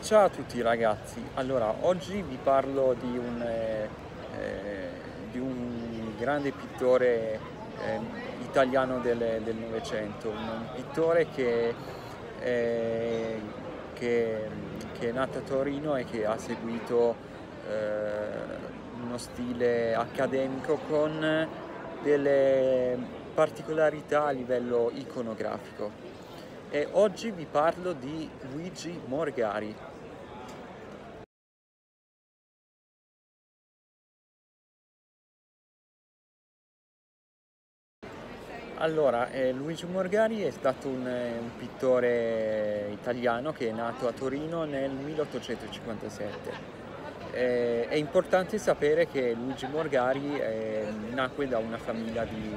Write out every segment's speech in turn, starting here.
Ciao a tutti ragazzi, allora oggi vi parlo di un, eh, eh, di un grande pittore eh, italiano del Novecento, un pittore che, eh, che, che, è nato a Torino e che ha seguito eh, uno stile accademico con delle particolarità a livello iconografico. E oggi vi parlo di Luigi Morgari. Allora, eh, Luigi Morgari è stato un, eh, un, pittore italiano che è nato a Torino nel 1857. Eh, è importante sapere che Luigi Morgari eh, nacque da una famiglia di,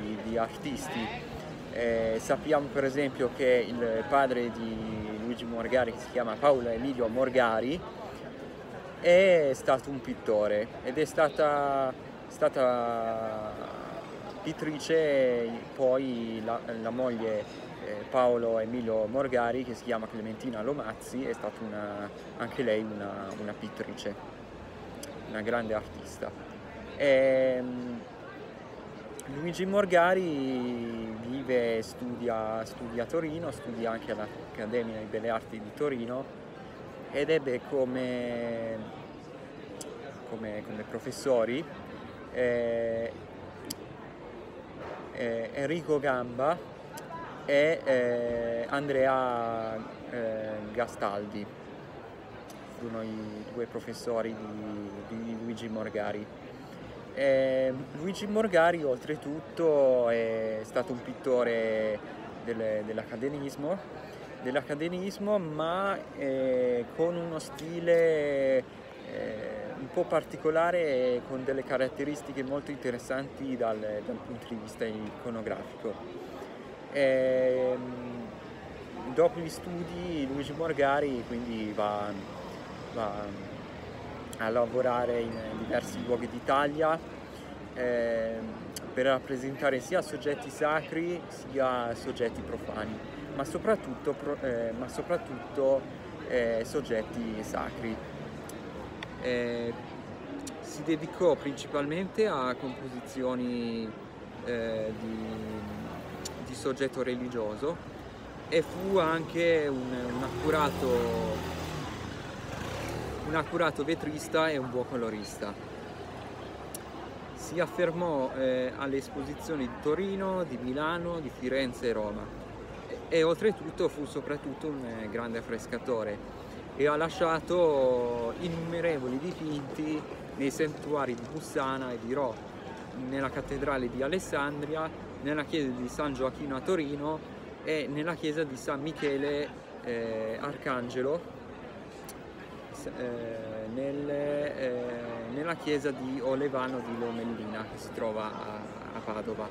di, di artisti. Eh, sappiamo per esempio che il padre di Luigi Morgari, che si chiama Paolo Emilio Morgari, è stato un pittore ed è stata, stata pittrice poi la, la moglie eh, Paolo Emilio Morgari che si chiama Clementina Lomazzi è stata una, anche lei una, una, pittrice, una grande artista. E, ehm, Luigi Morgari vive e studia, studia a Torino, studia anche all'Accademia di Belle Arti di Torino ed ebbe come, come, come professori eh, eh, Enrico Gamba e eh, Andrea eh, Gastaldi, furono i due professori di, di Luigi Morgari. E Luigi Morgari oltretutto è stato un pittore del, dell'accademismo, dell'accademismo ma eh, con uno stile eh, un po' particolare e con delle caratteristiche molto interessanti dal, dal punto di vista iconografico. Ehm, dopo gli studi Luigi Morgari quindi va, va a lavorare in diversi luoghi d'Italia eh, per rappresentare sia soggetti sacri sia soggetti profani, ma soprattutto, eh, ma soprattutto eh, soggetti sacri. Eh, si dedicò principalmente a composizioni eh, di, di, soggetto religioso e fu anche un, un, accurato, un accurato vetrista e un buon colorista. Si affermò eh, alle esposizioni di Torino, di Milano, di Firenze e Roma e, e oltretutto fu soprattutto un eh, grande affrescatore e ha lasciato innumerevoli dipinti nei santuari di Bussana e di Ro, nella cattedrale di Alessandria, nella chiesa di San Gioacchino a Torino e nella chiesa di San Michele eh, Arcangelo, eh, nel, eh, nella chiesa di Olevano di Lomellina che si trova a, a Padova,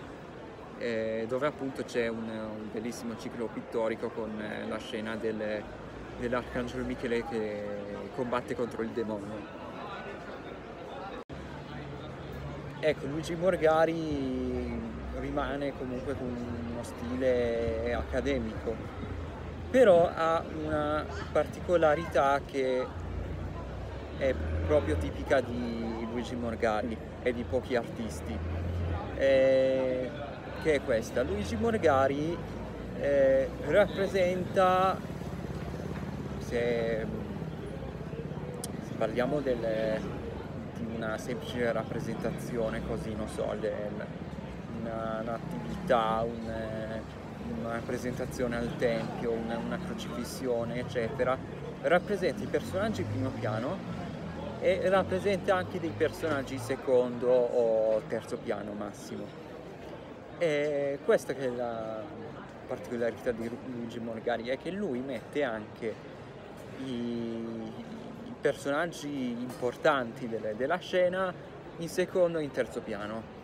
eh, dove appunto c'è un, un, bellissimo ciclo pittorico con eh, la scena del dell'Arcangelo Michele che combatte contro il demonio. Ecco, Luigi Morgari rimane comunque con uno stile accademico, però ha una particolarità che è proprio tipica di Luigi Morgari e di pochi artisti, eh, che è questa. Luigi Morgari eh, rappresenta se, se parliamo del, di una semplice rappresentazione così, non so, del, una, un'attività, un, una rappresentazione al tempio, una, una crocifissione, eccetera, rappresenta i personaggi in primo piano e rappresenta anche dei personaggi secondo o terzo piano massimo. E questa che è la particolarità di Luigi Morgari, è che lui mette anche i, i personaggi importanti delle, della scena in secondo e in terzo piano.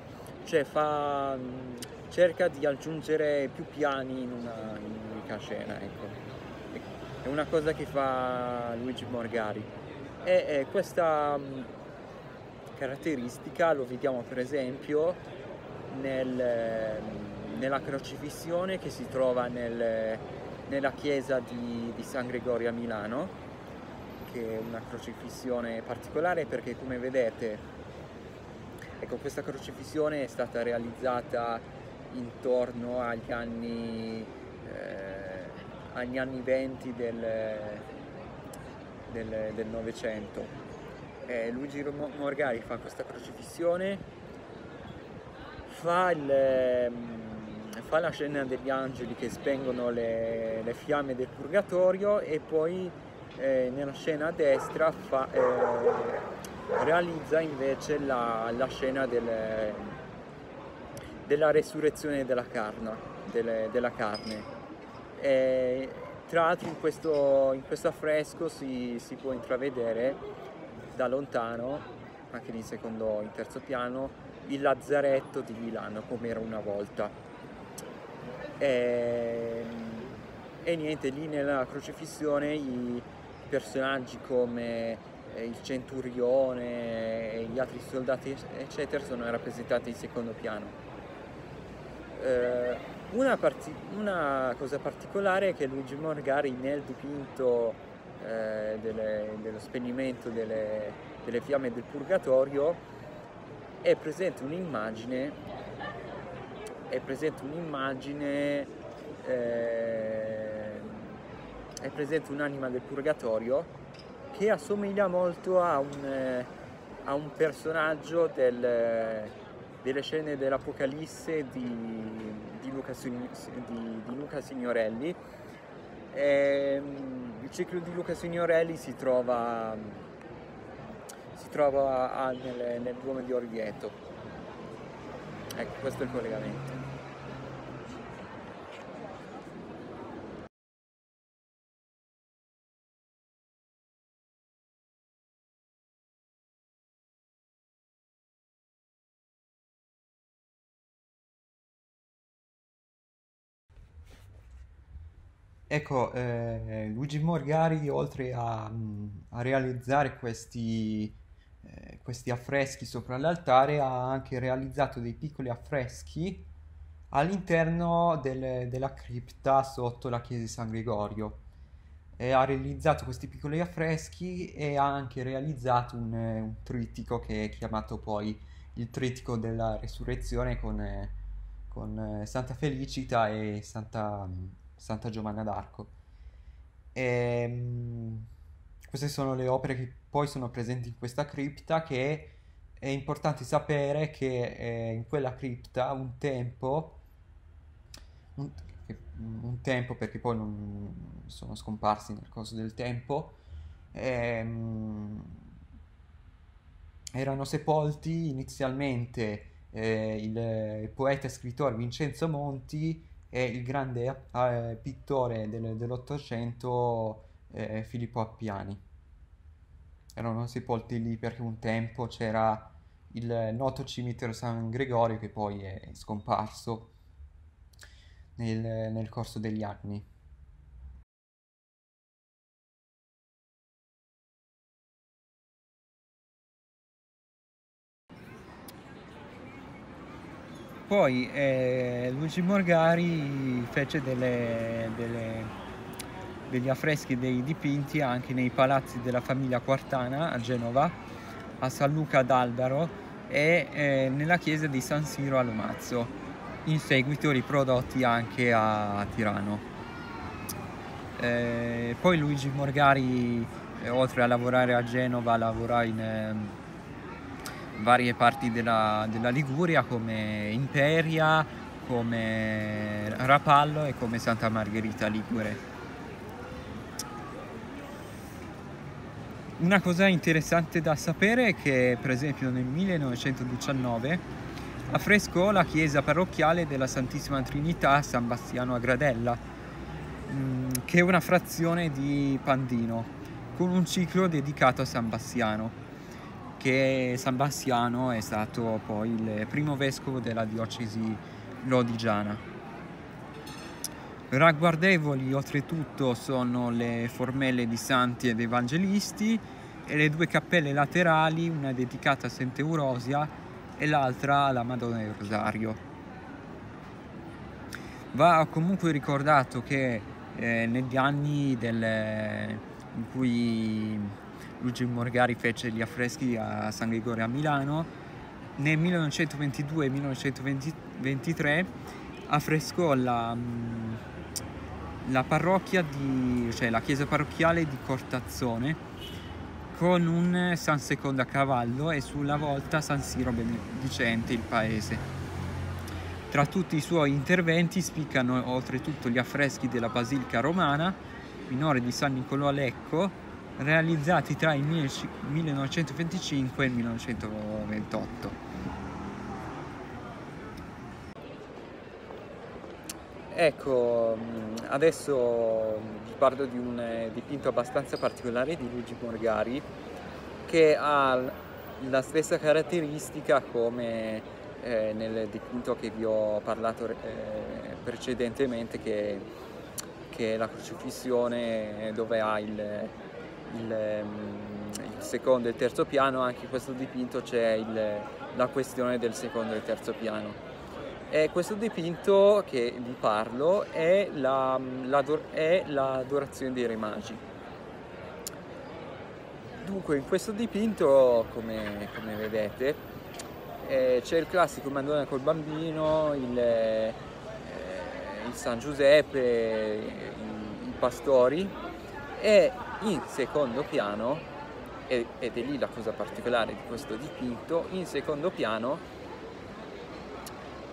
Cioè fa, cerca di aggiungere più piani in una in un'unica scena, ecco. È una cosa che fa Luigi Morgari. E, questa caratteristica lo vediamo per esempio nel, nella crocifissione che si trova nel, nella chiesa di, di San Gregorio a Milano, che è una crocifissione particolare perché come vedete, ecco, questa crocifissione è stata realizzata intorno agli anni, eh, agli anni 20 del, del Novecento. Eh, Luigi Morgari fa questa crocifissione, fa, il, ehm, fa, la scena degli angeli che spengono le, le fiamme del purgatorio e poi eh, nella scena a destra fa, eh, realizza invece la, la scena del, della resurrezione della carne. Delle, della carne. E, tra l'altro in questo, in questo affresco si, si, può intravedere da lontano, anche in secondo in terzo piano, il lazzaretto di Milano come era una volta. E, e niente, lì nella crocifissione i personaggi come eh, il centurione e gli altri soldati eccetera sono rappresentati in secondo piano. Eh, una, parti- una, cosa particolare è che Luigi Morgari nel dipinto eh, delle, dello spegnimento delle, delle, fiamme del purgatorio è presente un'immagine, è presente un'immagine, eh, è presente un'anima del purgatorio che assomiglia molto a un, eh, a un personaggio del, delle scene dell'Apocalisse di Luca, di, di Luca Signorelli. E, ehm, il ciclo di Luca Signorelli si trova, si trova a, nel, nel Duomo di Orvieto. Ecco, questo è il collegamento. Ecco, eh, Luigi Morgari, oltre a, a realizzare questi, eh, questi affreschi sopra l'altare, ha anche realizzato dei piccoli affreschi all'interno del- della cripta sotto la chiesa di San Gregorio. E ha realizzato questi piccoli affreschi e ha anche realizzato un, un trittico che è chiamato poi il trittico della resurrezione con, eh, con eh, Santa Felicita e Santa Santa Giovanna d'Arco. E, ehm, queste sono le opere che poi sono presenti in questa cripta che è importante sapere che eh, in quella cripta un tempo, un, un, tempo perché poi non sono scomparsi nel corso del tempo, ehm, erano sepolti inizialmente eh, il poeta e scrittore Vincenzo Monti e il grande eh, pittore del, dell'Ottocento eh, Filippo Appiani. Erano sepolti lì perché un tempo c'era il noto cimitero San Gregorio che poi è scomparso nel, nel corso degli anni. Poi eh, Luigi Morgari fece delle, delle, degli affreschi, dei dipinti anche nei palazzi della famiglia Quartana a Genova, a San Luca d'Albaro e eh, nella chiesa di San Siro a Lomazzo, in seguito riprodotti anche a Tirano. Eh, poi Luigi Morgari, eh, oltre a lavorare a Genova, lavora in ehm, varie parti della, della Liguria come Imperia, come Rapallo e come Santa Margherita Ligure. Una cosa interessante da sapere è che per esempio nel 1919 affrescò la chiesa parrocchiale della Santissima Trinità San Bastiano a Gradella, mm, che è una frazione di Pandino, con un ciclo dedicato a San Bastiano che San Bastiano è stato poi il primo vescovo della diocesi lodigiana. Ragguardevoli oltretutto sono le formelle di santi ed evangelisti e le due cappelle laterali, una dedicata a Sant'Eurosia e l'altra alla Madonna del Rosario. Va comunque ricordato che eh, negli anni del, in cui Luigi Morgari fece gli affreschi a San Gregorio a Milano, nel 1922-1923 affrescò la, mm, la parrocchia di, cioè la chiesa parrocchiale di Cortazzone con un San Secondo a cavallo e sulla volta San Siro benedicente il paese. Tra tutti i suoi interventi spiccano oltretutto gli affreschi della Basilica Romana, minore di San Niccolò a Lecco, realizzati tra il 1925 e il 1928. Ecco, mm, adesso vi parlo di un eh, dipinto abbastanza particolare di Luigi Morgari che ha la stessa caratteristica come eh, nel dipinto che vi ho parlato eh, precedentemente che, che, è la crocifissione dove ha il, il, mm, il, secondo e il terzo piano, anche in questo dipinto c'è la questione del secondo e il terzo piano. E questo dipinto che vi parlo è, la, la, è l'adorazione dei re magi. Dunque in questo dipinto, come, come vedete, eh, c'è il classico Madonna col bambino, il, eh, il San Giuseppe, i, i, pastori e in secondo piano, ed è lì la cosa particolare di questo dipinto, in secondo piano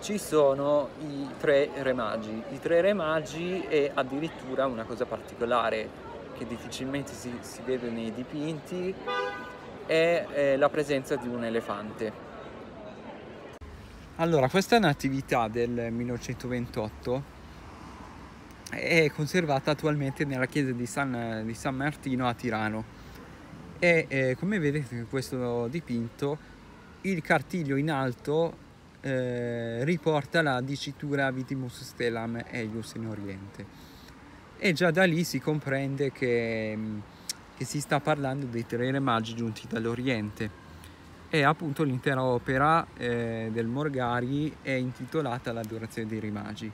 ci sono i tre re magi. I tre re magi è addirittura una cosa particolare che difficilmente si, si vede nei dipinti, è, è la presenza di un elefante. Allora, questa natività del 1928 è conservata attualmente nella chiesa di San, di San Martino a Tirano e eh, come vedete in questo dipinto il cartiglio in alto eh, riporta la dicitura Vitimus Stellam Eius in Oriente. E già da lì si comprende che, mm, che si sta parlando dei tre re magi giunti dall'Oriente. E appunto l'intera opera eh, del Morgari è intitolata L'adorazione dei re magi.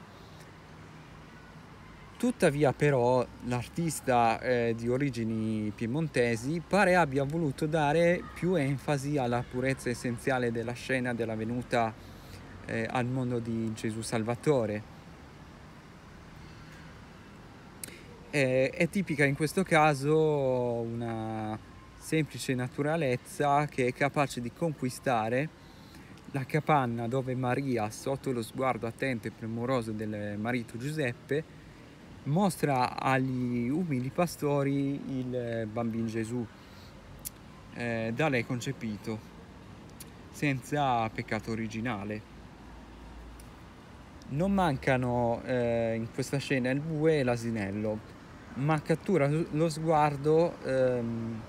Tuttavia però l'artista eh, di origini piemontesi pare abbia voluto dare più enfasi alla purezza essenziale della scena della venuta eh, al mondo di Gesù Salvatore. Eh, è tipica in questo caso una semplice naturalezza che è capace di conquistare la capanna dove Maria, sotto lo sguardo attento e premuroso del marito Giuseppe, mostra agli umili pastori il bambino Gesù eh, da lei concepito, senza peccato originale. Non mancano eh, in questa scena il bue e l'asinello, ma cattura lo sguardo ehm,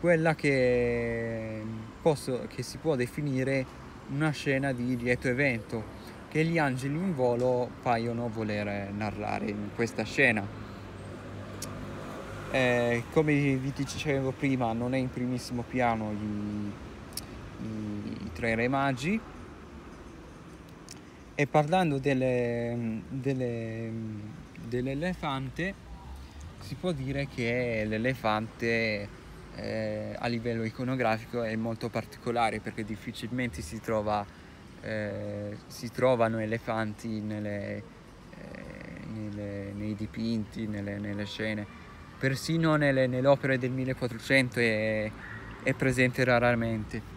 quella che, posso, che si può definire una scena di lieto evento che gli angeli in volo paiono voler narrare in questa scena. Eh, come vi dicevo prima, non è in primissimo piano i, i, i tre re magi, e parlando delle, delle, dell'elefante, si può dire che l'elefante eh, a livello iconografico è molto particolare perché difficilmente si, trova, eh, si trovano elefanti nelle, eh, nelle, nei dipinti, nelle, nelle scene. Persino nelle, opere del 1400 è, è presente raramente.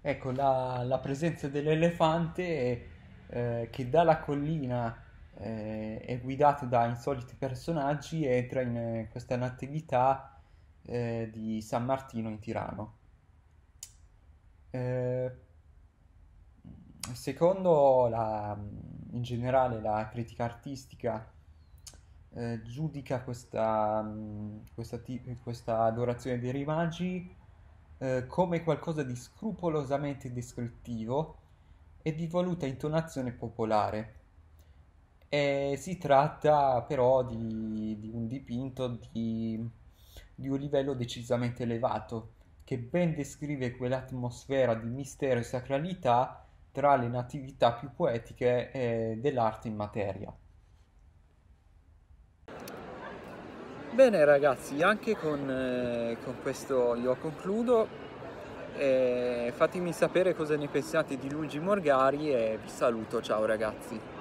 Ecco, la, la presenza dell'elefante eh, che dalla collina eh, è guidato da insoliti personaggi entra in eh, questa natività eh, di San Martino in Tirano. Eh, secondo la, in generale la critica artistica eh, giudica questa, questa, questa adorazione dei rimagi eh, come qualcosa di scrupolosamente descrittivo e di voluta intonazione popolare. E si tratta però di, di un dipinto di, di un livello decisamente elevato, che ben descrive quell'atmosfera di mistero e sacralità tra le natività più poetiche eh, dell'arte in materia. Bene ragazzi, anche con, eh, con questo io concludo. Eh, fatemi sapere cosa ne pensate di Luigi Morgari e vi saluto, ciao ragazzi.